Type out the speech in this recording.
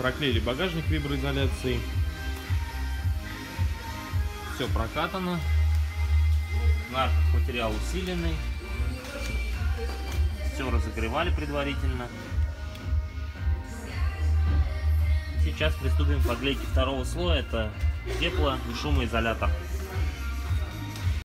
Проклеили багажник виброизоляцией. Все прокатано. Нарк потерял усиленный. Все разогревали предварительно. Сейчас приступим к подлейке второго слоя. Это тепло и шумоизолятор.